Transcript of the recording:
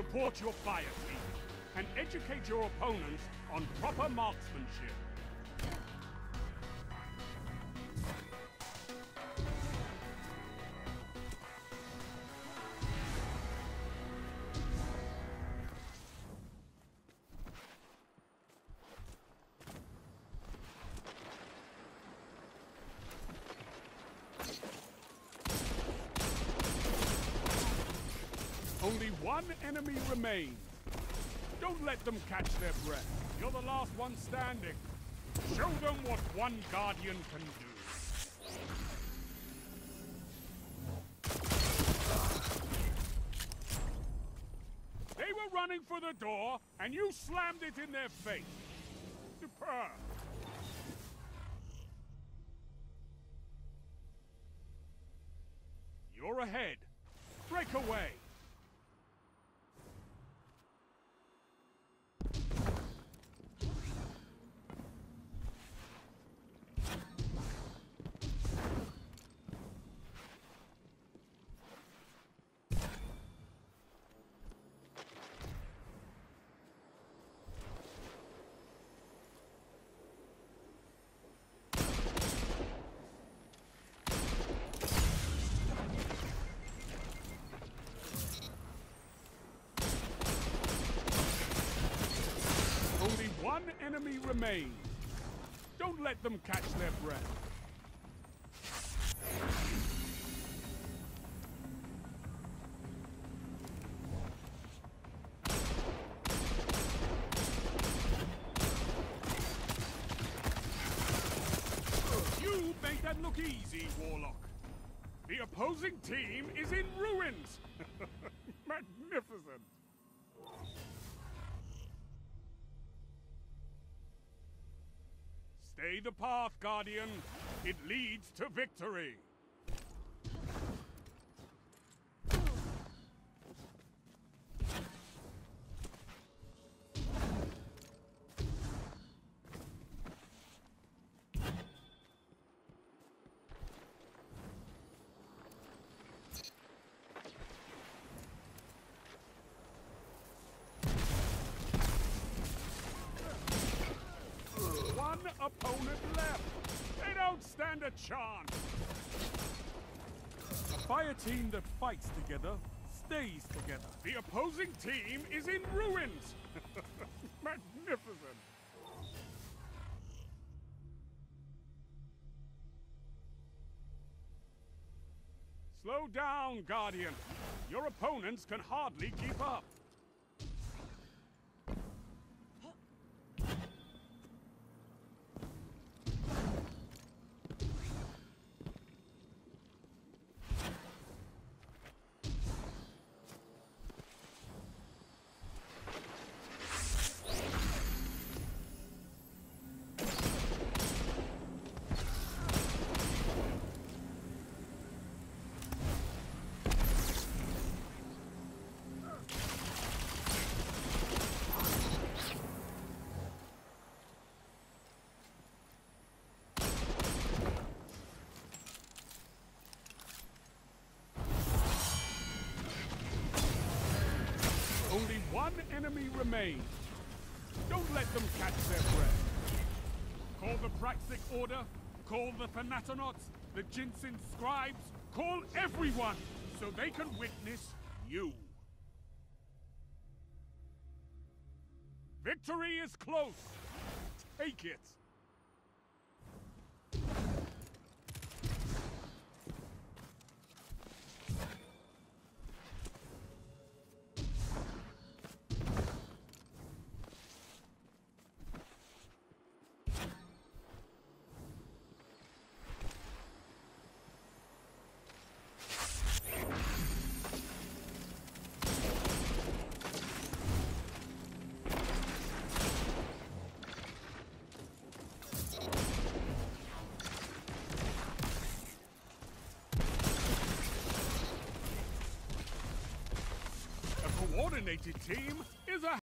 Support your fire team and educate your opponents on proper marksmanship. One enemy remains. Don't let them catch their breath. You're the last one standing. Show them what one Guardian can do. They were running for the door, and you slammed it in their face. Superb. You're ahead. Break away. Only one enemy remains. Don't let them catch their breath. That look easy, Warlock. The opposing team is in ruins. Magnificent. Stay the path, Guardian. It leads to victory. Opponent left. They don't stand a chance. A fire team that fights together stays together. The opposing team is in ruins. Magnificent. Slow down, Guardian. Your opponents can hardly keep up. Only one enemy remains. Don't let them catch their breath. Call the Praxic Order, call the Thanatonauts, the Jinsen Scribes, call everyone so they can witness you. Victory is close. Take it. designated team is a